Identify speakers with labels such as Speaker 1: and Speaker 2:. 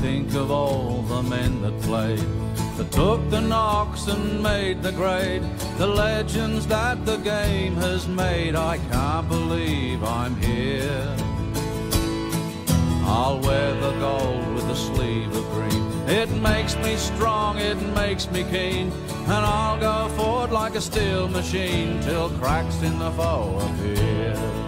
Speaker 1: think of all the men that played, that took the knocks and made the grade, the legends that the game has made. I can't believe I'm here. I'll wear the gold with the sleeve of green. It makes me strong, it makes me keen, and I'll go forward like a steel machine till cracks in the foe appear.